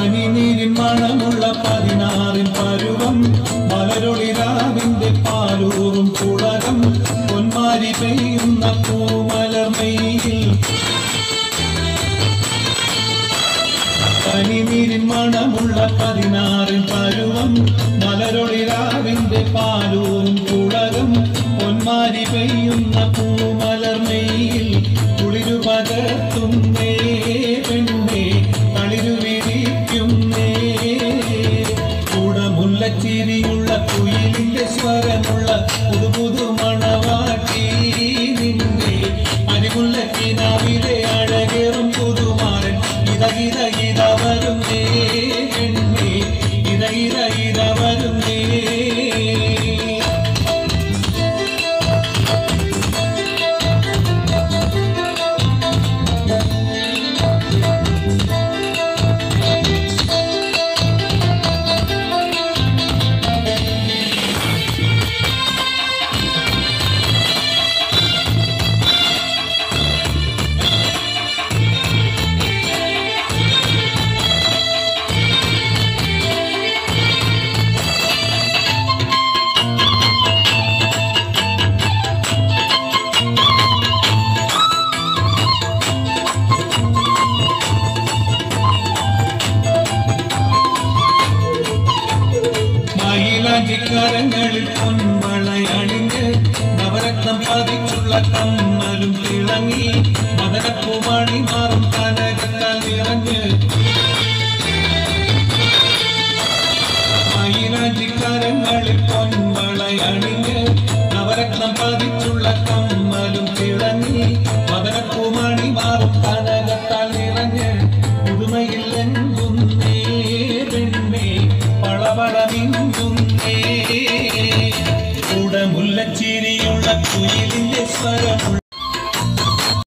പനിനീരിൻ മണമുള്ള പതിനാറിൻ പരുവം മലരൊളിരാവിന്റെ പാലൂറും കുളകം പൊന്മാരി പെയ്യുന്ന പൂമലർമെയിൽ പനിനീരിൻ മണമുള്ള പതിനാറിൻ പരുവം മലരൊളിരാവിന്റെ പാലൂറും കുളകം പൊന്മാരി പെയ്യുന്ന സ്വരമുള്ള പുതു പുതു മണവാട്ടി നിന്നെ. അരിമുല്ലക്കിനാവിലെ അഴകേറും പുതുമാരൻ ഇത കരങ്ങളിൽ പൊൻമളയണിഞ്ഞ് നവരത്നം പതിച്ചുള്ള കമ്മലും തിളങ്ങി മദനപ്പൂവാണി മാറും കനകത്താൽ നിറഞ്ഞ്. മൈനാഞ്ചിക്കരങ്ങളിൽ പൊൻമളയണിഞ്ഞ് നവരത്നം പതിച്ചു ഉറങ്ങുന്നേ കുടമുല്ല ചിരിയുള്ള കുയിലിന്റെ സ്വരമുള്ള